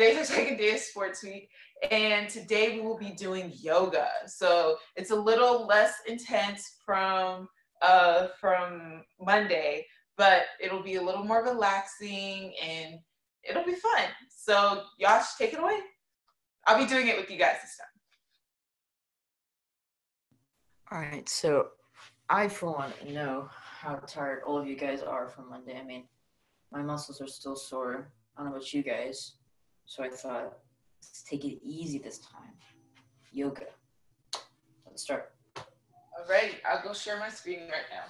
today's our second day of sports week, and today we will be doing yoga. So it's a little less intense from uh, from Monday, but it'll be a little more relaxing and it'll be fun. So Yash, take it away. I'll be doing it with you guys this time. All right, so I, for one, know how tired all of you guys are from Monday. I mean, my muscles are still sore. I don't know about you guys. So I thought, let's take it easy this time. Yoga. Let's start. All right, I'll go share my screen right now.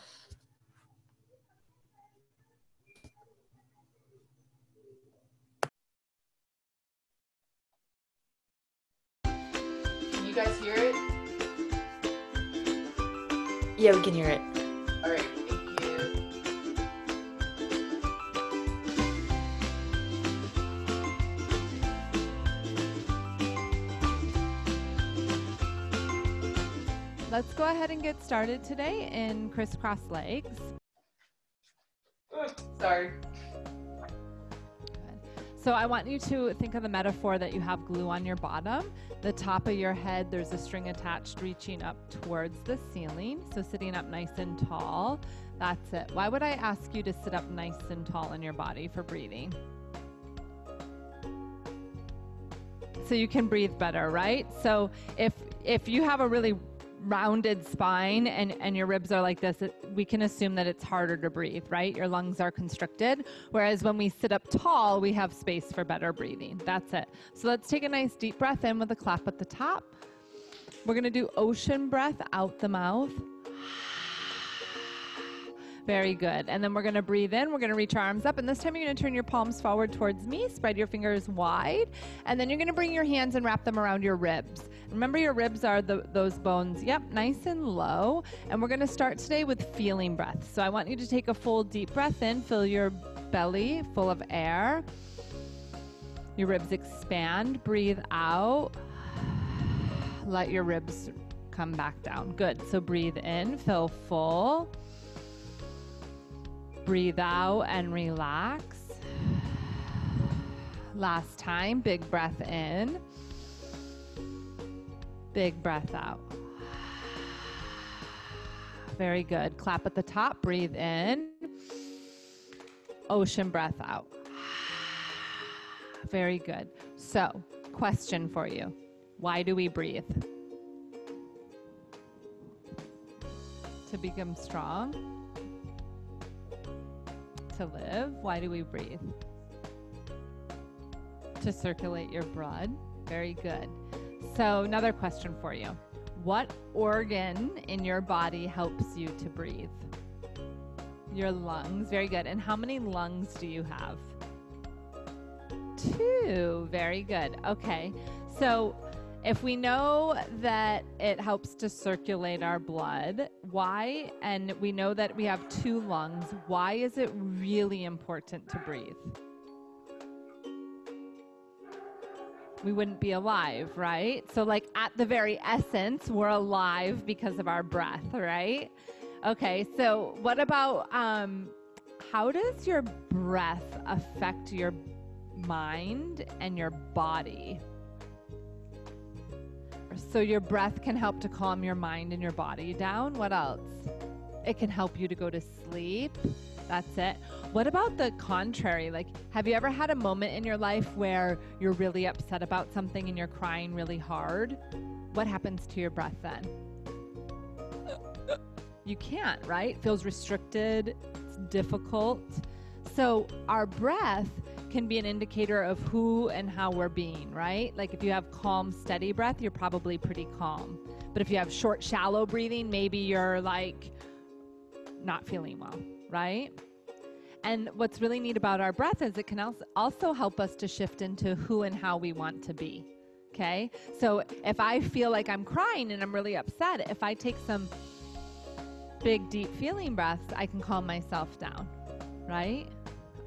Can you guys hear it? Yeah, we can hear it. Let's go ahead and get started today in crisscross legs. Sorry. So I want you to think of the metaphor that you have glue on your bottom. The top of your head, there's a string attached reaching up towards the ceiling. So sitting up nice and tall. That's it. Why would I ask you to sit up nice and tall in your body for breathing? So you can breathe better, right? So if if you have a really rounded spine and, and your ribs are like this, it, we can assume that it's harder to breathe, right? Your lungs are constricted. Whereas when we sit up tall, we have space for better breathing. That's it. So let's take a nice deep breath in with a clap at the top. We're going to do ocean breath out the mouth. Very good. And then we're going to breathe in. We're going to reach our arms up. And this time you're going to turn your palms forward towards me. Spread your fingers wide. And then you're going to bring your hands and wrap them around your ribs. Remember, your ribs are the, those bones, yep, nice and low. And we're going to start today with feeling breath. So I want you to take a full deep breath in, fill your belly full of air. Your ribs expand. Breathe out. Let your ribs come back down. Good. So breathe in, fill full. Breathe out and relax. Last time, big breath in. Big breath out. Very good. Clap at the top, breathe in. Ocean breath out. Very good. So, question for you Why do we breathe? To become strong? To live? Why do we breathe? To circulate your blood? Very good. So, another question for you What organ in your body helps you to breathe? Your lungs. Very good. And how many lungs do you have? Two. Very good. Okay. So, if we know that it helps to circulate our blood, why, and we know that we have two lungs, why is it really important to breathe? we wouldn't be alive, right? So, like, at the very essence, we're alive because of our breath, right? Okay, so what about um, how does your breath affect your mind and your body? So, your breath can help to calm your mind and your body down. What else? It can help you to go to sleep. That's it. What about the contrary? Like, have you ever had a moment in your life where you're really upset about something and you're crying really hard? What happens to your breath then? You can't, right? It feels restricted, it's difficult. So, our breath can be an indicator of who and how we're being, right? Like, if you have calm, steady breath, you're probably pretty calm. But if you have short, shallow breathing, maybe you're like not feeling well, right? And what's really neat about our breath is it can also help us to shift into who and how we want to be. Okay? So if I feel like I'm crying and I'm really upset, if I take some big, deep feeling breaths, I can calm myself down. Right?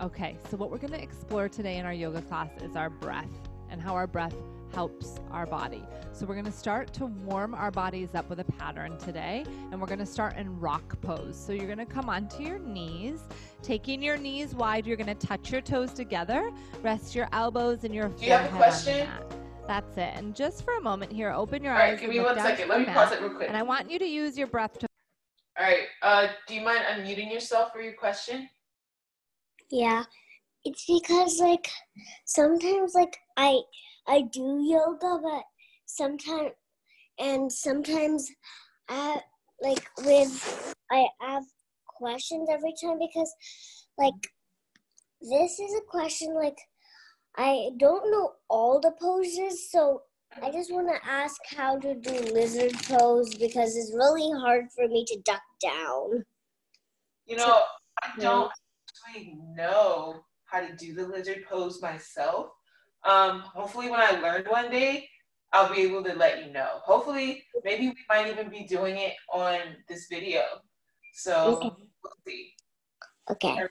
Okay, so what we're going to explore today in our yoga class is our breath and how our breath helps our body. So we're going to start to warm our bodies up with a pattern today, and we're going to start in rock pose. So you're going to come onto your knees, taking your knees wide. You're going to touch your toes together, rest your elbows and your Do you have a question? That's it. And just for a moment here, open your All right, eyes. give and me look one second. Let me pause it real quick. And I want you to use your breath to All right. Uh, do you mind unmuting yourself for your question? Yeah, it's because like sometimes like I I do yoga, but sometimes and sometimes I like with I have questions every time because like this is a question like I don't know all the poses, so I just want to ask how to do lizard pose because it's really hard for me to duck down. You know, I don't actually know how to do the lizard pose myself. Um, hopefully, when I learn one day, I'll be able to let you know. Hopefully, maybe we might even be doing it on this video. So Okay. we'll see. Okay.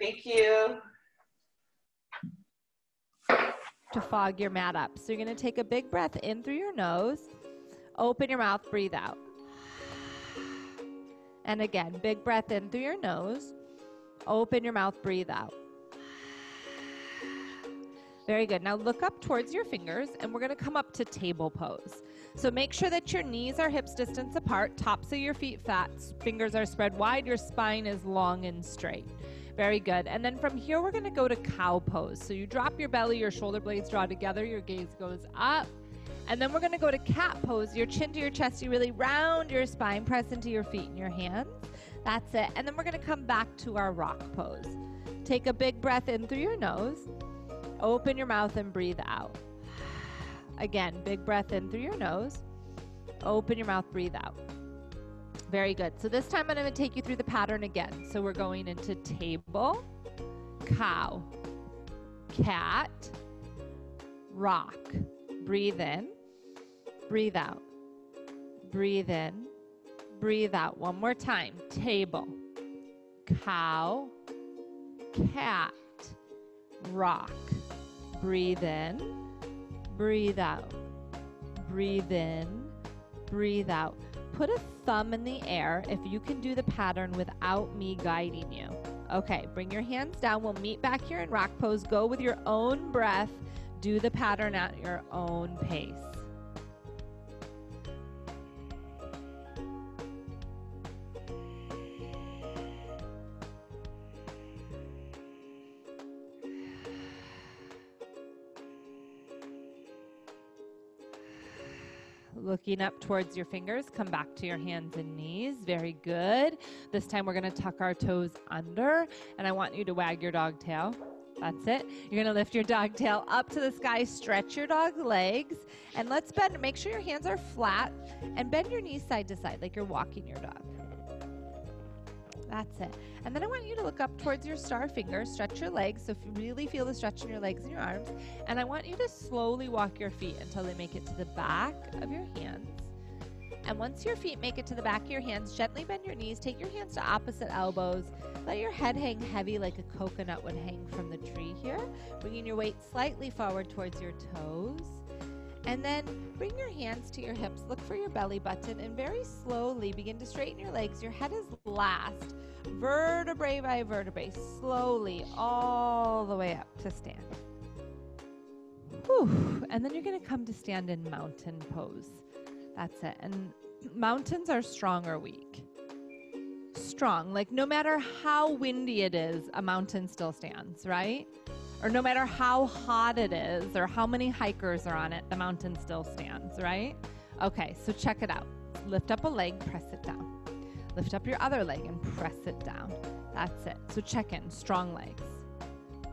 Thank you. to fog your mat up. So you're going to take a big breath in through your nose, open your mouth, breathe out. And again, big breath in through your nose, open your mouth, breathe out. Very good. Now look up towards your fingers and we're going to come up to table pose. So make sure that your knees are hips distance apart, tops of your feet flat, fingers are spread wide, your spine is long and straight. Very good. And then from here, we're going to go to cow pose. So you drop your belly, your shoulder blades draw together, your gaze goes up. And then we're going to go to cat pose. Your chin to your chest, you really round your spine, press into your feet and your hands. That's it. And then we're going to come back to our rock pose. Take a big breath in through your nose, open your mouth and breathe out. Again, big breath in through your nose, open your mouth, breathe out. Very good. So this time I'm going to take you through the pattern again. So we're going into table, cow, cat, rock. Breathe in, breathe out. Breathe in, breathe out. One more time. Table, cow, cat, rock. Breathe in, breathe out. Breathe in, breathe out put a thumb in the air if you can do the pattern without me guiding you. Okay, bring your hands down. We'll meet back here in rock pose. Go with your own breath. Do the pattern at your own pace. Looking up towards your fingers, come back to your hands and knees. Very good. This time we're going to tuck our toes under, and I want you to wag your dog tail. That's it. You're going to lift your dog tail up to the sky, stretch your dog's legs, and let's bend. Make sure your hands are flat and bend your knees side to side like you're walking your dog. That's it. And then I want you to look up towards your star finger, stretch your legs. So if you really feel the stretch in your legs and your arms, and I want you to slowly walk your feet until they make it to the back of your hands. And once your feet make it to the back of your hands, gently bend your knees, take your hands to opposite elbows. Let your head hang heavy like a coconut would hang from the tree here, bringing your weight slightly forward towards your toes. And then bring your hands to your hips, look for your belly button, and very slowly begin to straighten your legs. Your head is last, vertebrae by vertebrae, slowly all the way up to stand. Whew. And then you're going to come to stand in mountain pose. That's it. And mountains are strong or weak. Strong. Like no matter how windy it is, a mountain still stands, right? Or no matter how hot it is or how many hikers are on it, the mountain still stands, right? Okay, so check it out. Lift up a leg, press it down. Lift up your other leg and press it down. That's it. So check in, strong legs.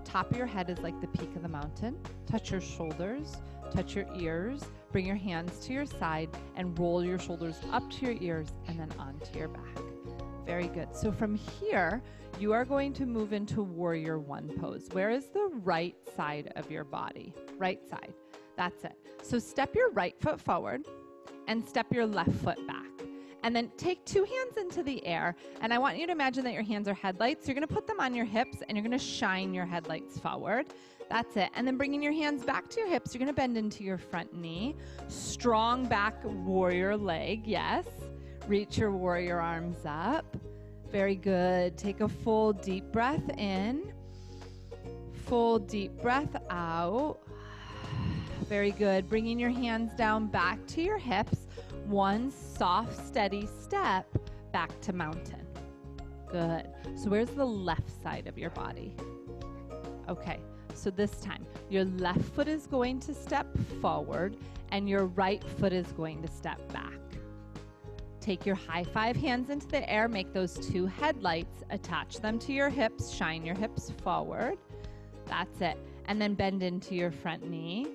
Top of your head is like the peak of the mountain. Touch your shoulders, touch your ears, bring your hands to your side and roll your shoulders up to your ears and then onto your back. Very good. So from here, you are going to move into warrior one pose. Where is the right side of your body? Right side. That's it. So step your right foot forward and step your left foot back. And then take two hands into the air. And I want you to imagine that your hands are headlights. You're going to put them on your hips and you're going to shine your headlights forward. That's it. And then bringing your hands back to your hips, you're going to bend into your front knee. Strong back warrior leg. Yes. Reach your warrior arms up. Very good. Take a full deep breath in. Full deep breath out. Very good. Bringing your hands down back to your hips. One soft, steady step back to mountain. Good. So, where's the left side of your body? Okay. So, this time, your left foot is going to step forward and your right foot is going to step back. Take your high five hands into the air, make those two headlights, attach them to your hips, shine your hips forward. That's it. And then bend into your front knee.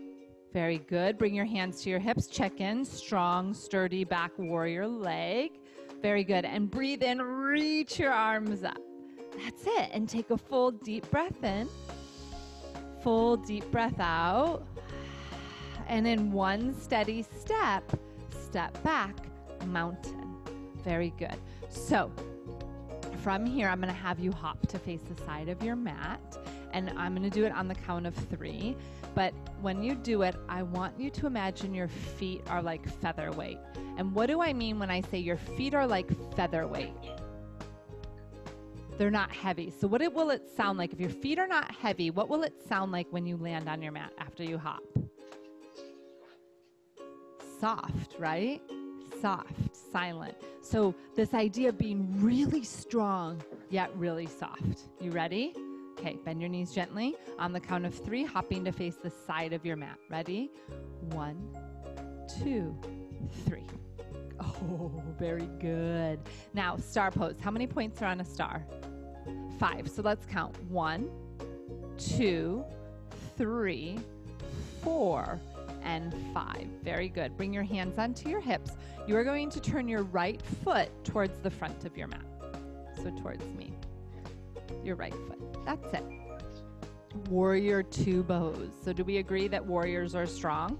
Very good. Bring your hands to your hips. Check in. Strong, sturdy back warrior leg. Very good. And breathe in. Reach your arms up. That's it. And take a full deep breath in. Full deep breath out. And in one steady step, step back, mountain. Very good. So from here, I'm going to have you hop to face the side of your mat and I'm going to do it on the count of three. But when you do it, I want you to imagine your feet are like featherweight. And what do I mean when I say your feet are like featherweight? They're not heavy. So, what it, will it sound like? If your feet are not heavy, what will it sound like when you land on your mat after you hop? Soft, right? Soft, silent. So, this idea of being really strong yet really soft. You ready? Okay, bend your knees gently. On the count of three, hopping to face the side of your mat. Ready? One, two, three. Oh, very good. Now, star pose. How many points are on a star? Five. So let's count. One, two, three, four, and five. Very good. Bring your hands onto your hips. You are going to turn your right foot towards the front of your mat. So towards me. Your right foot. That's it. Warrior two pose. So, do we agree that warriors are strong?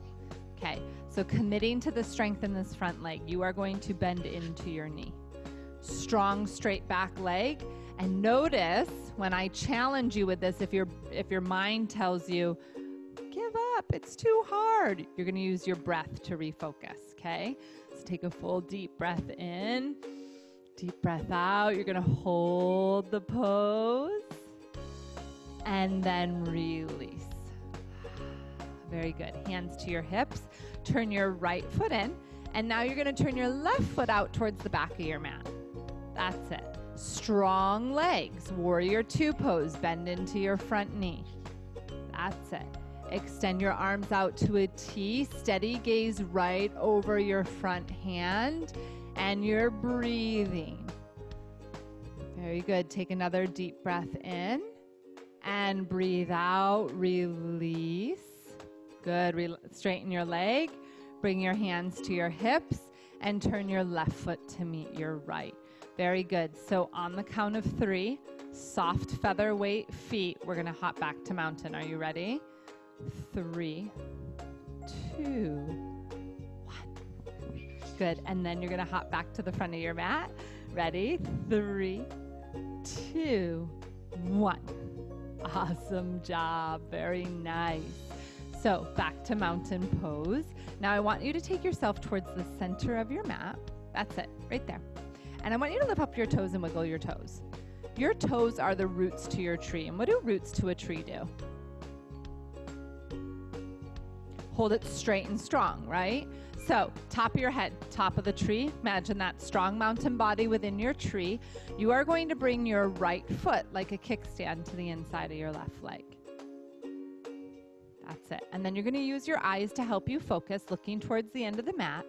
Okay, so committing to the strength in this front leg, you are going to bend into your knee. Strong straight back leg. And notice when I challenge you with this, if your if your mind tells you, give up, it's too hard, you're gonna use your breath to refocus. Okay? So take a full deep breath in, deep breath out. You're gonna hold the pose and then release. Very good. Hands to your hips. Turn your right foot in. And now you're going to turn your left foot out towards the back of your mat. That's it. Strong legs. Warrior two pose. Bend into your front knee. That's it. Extend your arms out to a T. Steady gaze right over your front hand. And you're breathing. Very good. Take another deep breath in and breathe out, release. Good. Re- straighten your leg, bring your hands to your hips, and turn your left foot to meet your right. Very good. So, on the count of three, soft featherweight feet, we're going to hop back to mountain. Are you ready? Three, two, one. Good. And then you're going to hop back to the front of your mat. Ready? Three, two, one. Awesome job. Very nice. So back to mountain pose. Now I want you to take yourself towards the center of your mat. That's it, right there. And I want you to lift up your toes and wiggle your toes. Your toes are the roots to your tree. And what do roots to a tree do? Hold it straight and strong, right? So, top of your head, top of the tree. Imagine that strong mountain body within your tree. You are going to bring your right foot like a kickstand to the inside of your left leg. That's it. And then you're going to use your eyes to help you focus, looking towards the end of the mat.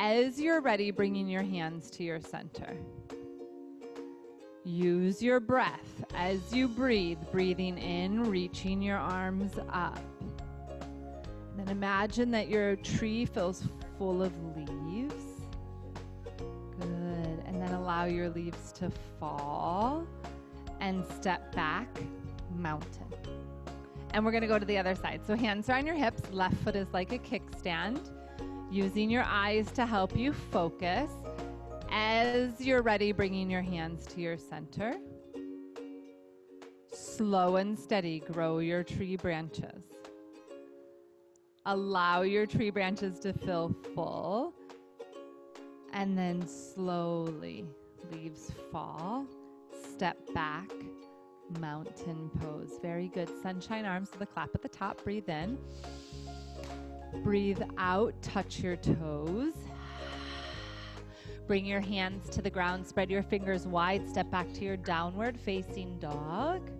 As you're ready, bringing your hands to your center. Use your breath as you breathe, breathing in, reaching your arms up. And then imagine that your tree fills full of leaves. Good. And then allow your leaves to fall and step back, mountain. And we're going to go to the other side. So hands are on your hips, left foot is like a kickstand. Using your eyes to help you focus. as you're ready, bringing your hands to your center, slow and steady, grow your tree branches. Allow your tree branches to fill full, and then slowly leaves fall. Step back, mountain pose. Very good. Sunshine arms to the clap at the top. Breathe in. Breathe out, touch your toes. Bring your hands to the ground, spread your fingers wide, step back to your downward facing dog.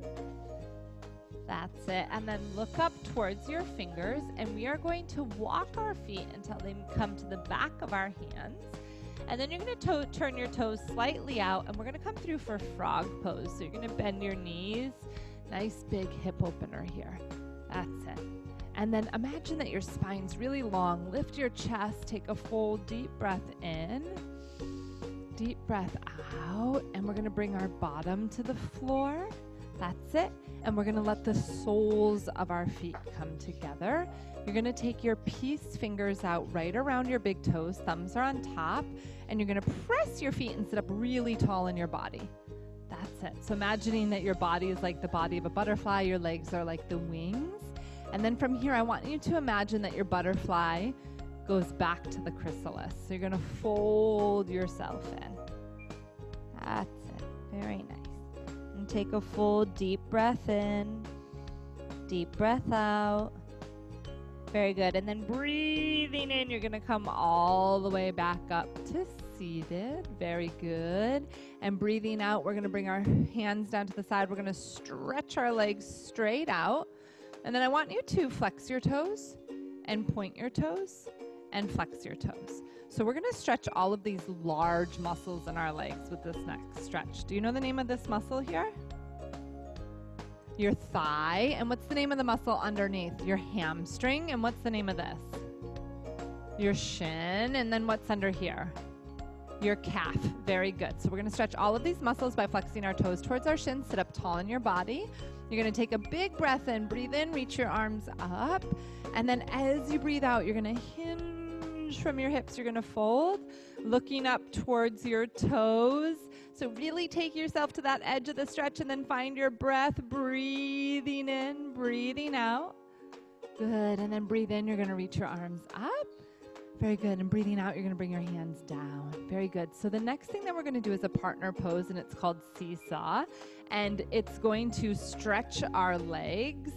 That's it. And then look up towards your fingers, and we are going to walk our feet until they come to the back of our hands. And then you're going to turn your toes slightly out, and we're going to come through for frog pose. So you're going to bend your knees. Nice big hip opener here. That's it. And then imagine that your spine's really long. Lift your chest, take a full deep breath in, deep breath out, and we're gonna bring our bottom to the floor. That's it. And we're gonna let the soles of our feet come together. You're gonna take your peace fingers out right around your big toes, thumbs are on top, and you're gonna press your feet and sit up really tall in your body. That's it. So imagining that your body is like the body of a butterfly, your legs are like the wings. And then from here, I want you to imagine that your butterfly goes back to the chrysalis. So you're going to fold yourself in. That's it. Very nice. And take a full deep breath in, deep breath out. Very good. And then breathing in, you're going to come all the way back up to seated. Very good. And breathing out, we're going to bring our hands down to the side. We're going to stretch our legs straight out. And then I want you to flex your toes and point your toes and flex your toes. So we're going to stretch all of these large muscles in our legs with this next stretch. Do you know the name of this muscle here? Your thigh. And what's the name of the muscle underneath? Your hamstring. And what's the name of this? Your shin. And then what's under here? Your calf. Very good. So we're going to stretch all of these muscles by flexing our toes towards our shins. Sit up tall in your body. You're going to take a big breath in, breathe in, reach your arms up. And then as you breathe out, you're going to hinge from your hips. You're going to fold, looking up towards your toes. So really take yourself to that edge of the stretch and then find your breath, breathing in, breathing out. Good. And then breathe in, you're going to reach your arms up. Very good. And breathing out, you're going to bring your hands down. Very good. So the next thing that we're going to do is a partner pose, and it's called seesaw. And it's going to stretch our legs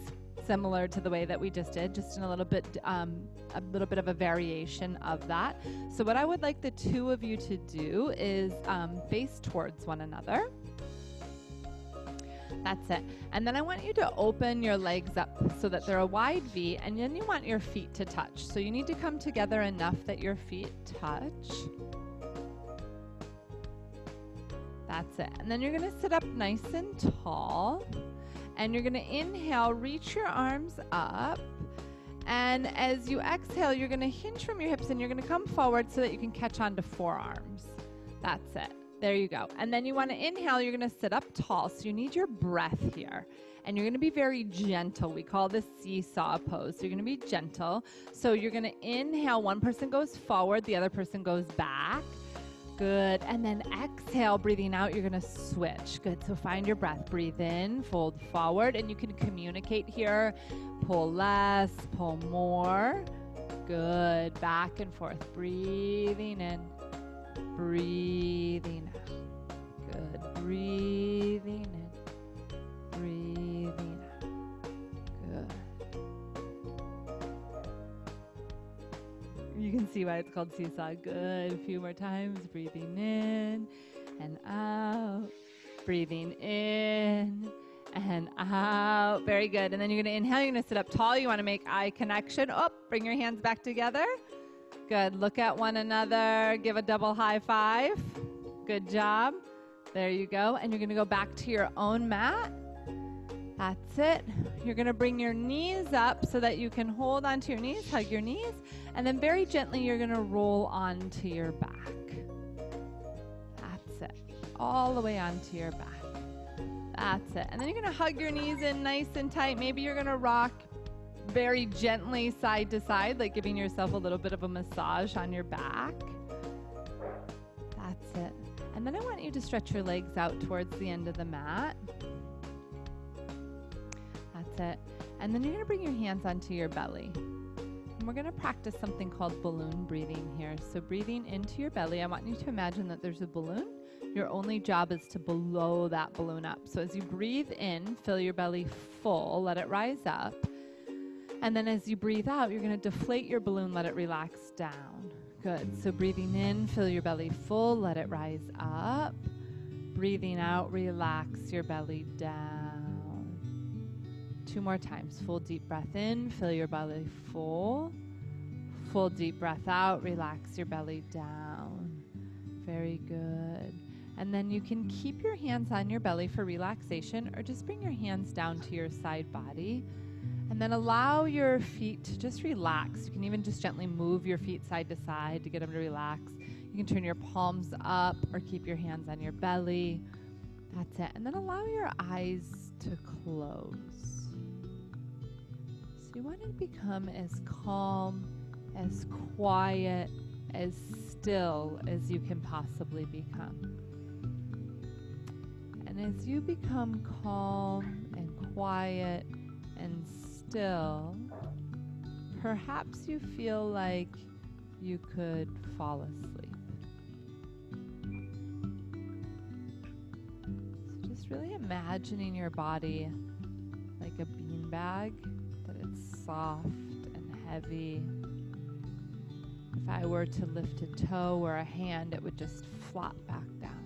similar to the way that we just did, just in a little bit, um, a little bit of a variation of that. So what I would like the two of you to do is um, face towards one another. That's it. And then I want you to open your legs up so that they're a wide V, and then you want your feet to touch. So you need to come together enough that your feet touch. That's it. And then you're going to sit up nice and tall. And you're going to inhale, reach your arms up. And as you exhale, you're going to hinge from your hips and you're going to come forward so that you can catch on to forearms. That's it. There you go. And then you want to inhale, you're going to sit up tall. So you need your breath here. And you're going to be very gentle. We call this seesaw pose. So you're going to be gentle. So you're going to inhale, one person goes forward, the other person goes back. Good. And then exhale, breathing out, you're going to switch. Good. So find your breath. Breathe in, fold forward, and you can communicate here. Pull less, pull more. Good. Back and forth. Breathing in, breathing out. Good. Breathing in, breathing You can see why it's called seesaw. Good. A few more times. Breathing in and out. Breathing in and out. Very good. And then you're going to inhale. You're going to sit up tall. You want to make eye connection. Up. Bring your hands back together. Good. Look at one another. Give a double high five. Good job. There you go. And you're going to go back to your own mat. That's it. You're going to bring your knees up so that you can hold onto your knees, hug your knees, and then very gently you're going to roll onto your back. That's it. All the way onto your back. That's it. And then you're going to hug your knees in nice and tight. Maybe you're going to rock very gently side to side, like giving yourself a little bit of a massage on your back. That's it. And then I want you to stretch your legs out towards the end of the mat. And then you're going to bring your hands onto your belly. And we're going to practice something called balloon breathing here. So, breathing into your belly, I want you to imagine that there's a balloon. Your only job is to blow that balloon up. So, as you breathe in, fill your belly full, let it rise up. And then as you breathe out, you're going to deflate your balloon, let it relax down. Good. So breathing in, fill your belly full, let it rise up. Breathing out, relax your belly down. Two more times. Full deep breath in, fill your belly full. Full deep breath out, relax your belly down. Very good. And then you can keep your hands on your belly for relaxation or just bring your hands down to your side body. And then allow your feet to just relax. You can even just gently move your feet side to side to get them to relax. You can turn your palms up or keep your hands on your belly. That's it. And then allow your eyes to close. You want to become as calm, as quiet, as still as you can possibly become. And as you become calm and quiet and still, perhaps you feel like you could fall asleep. So just really imagining your body like a beanbag, soft and heavy. If I were to lift a toe or a hand, it would just flop back down.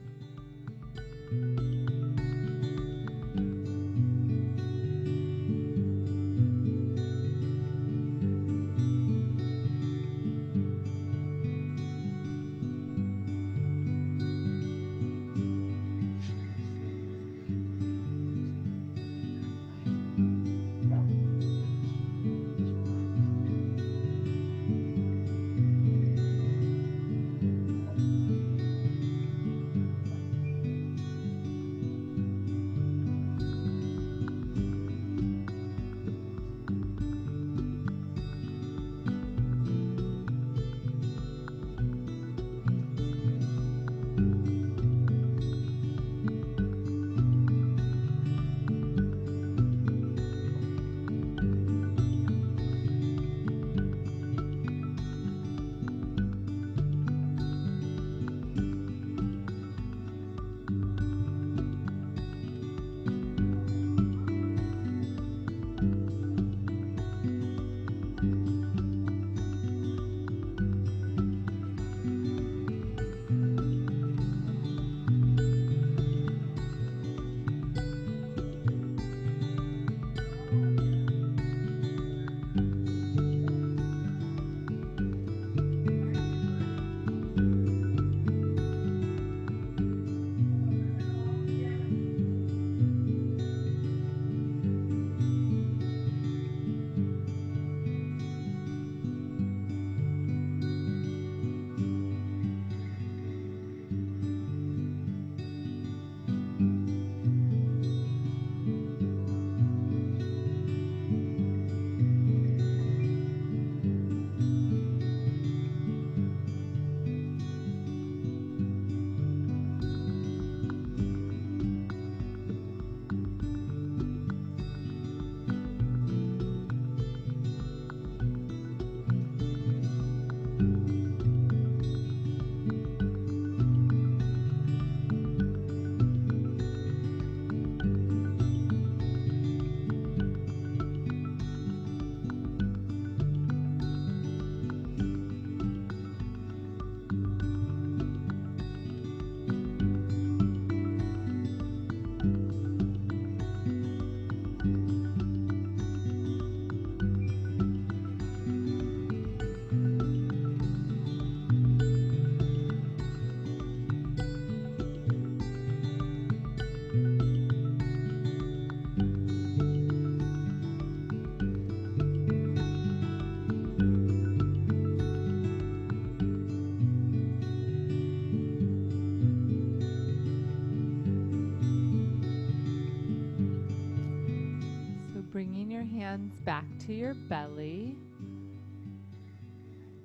To your belly.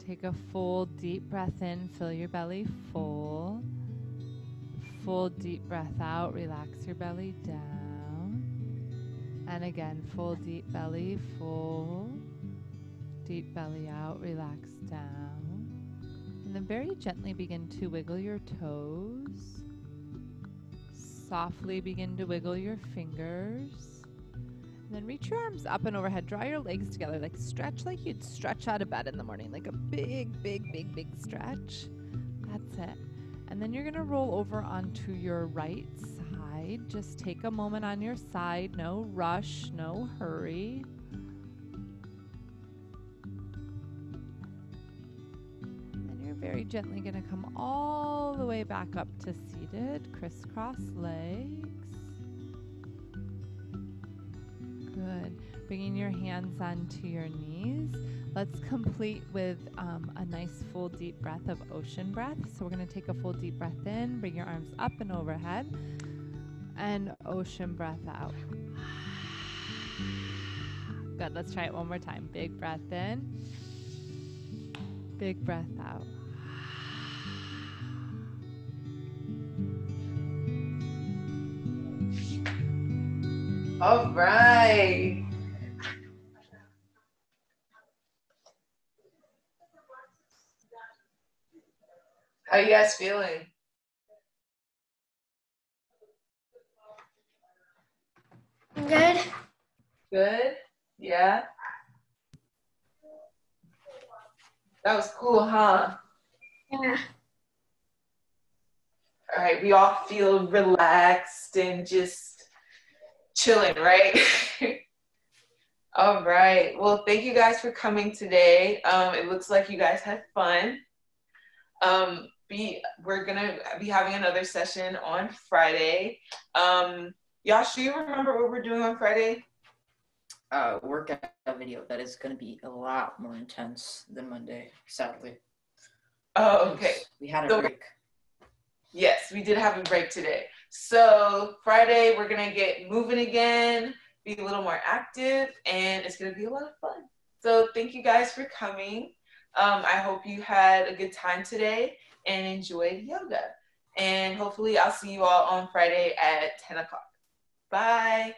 Take a full deep breath in, fill your belly full. full deep breath out, relax your belly down. And again, full deep belly, full deep belly out, relax down. And then very gently begin to wiggle your toes. Softly begin to wiggle your fingers. Then reach your arms up and overhead. Draw your legs together, like stretch like you'd stretch out of bed in the morning, like a big, big, big, big stretch. That's it. And then you're going to roll over onto your right side. Just take a moment on your side. No rush, no hurry. And you're very gently going to come all the way back up to seated, crisscross legs. Good. Bringing your hands onto your knees. Let's complete with um, a nice full deep breath of ocean breath. So we're going to take a full deep breath in, bring your arms up and overhead, and ocean breath out. Good. Let's try it one more time. Big breath in, big breath out. All right. How you guys feeling? Good. Good? Yeah? That was cool, huh? Yeah. All right, we all feel relaxed and just chilling, right? all right. Well, thank you guys for coming today. Um, it looks like you guys had fun. Um, be we're gonna be having another session on Friday. Um, Yash, do you remember what we're doing on Friday? Uh, workout video that is going to be a lot more intense than Monday, sadly. Oh, okay. We had a So- break. Yes, we did have a break today. So Friday we're gonna get moving again, be a little more active, and it's gonna be a lot of fun. So thank you guys for coming. Um, I hope you had a good time today and enjoyed yoga. And hopefully I'll see you all on Friday at 10 o'clock. Bye.